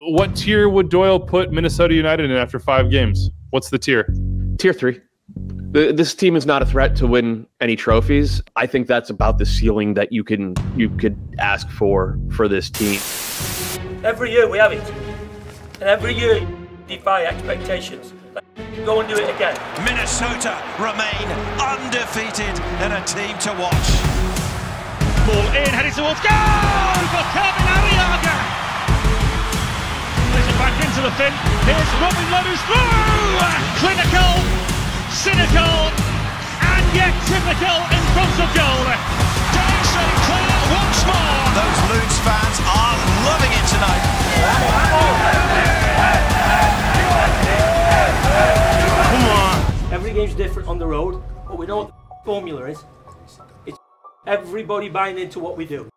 What tier would Doyle put Minnesota United in after five games? What's the tier? Tier three. The, this team is not a threat to win any trophies. I think that's about the ceiling that you can you could ask for for this team. Every year we have it, and every year defy expectations. Go and do it again. Minnesota remain undefeated and a team to watch. Ball in, heading towards goal for Kevin the fin. Here's Robin Lod's through. Clinical, cynical, and yet typical in front of goal. Dayne St. Clair once more. Those Loons fans are loving it tonight. Come on. Every game's different on the road, but we know what the formula is. It's everybody buying into what we do.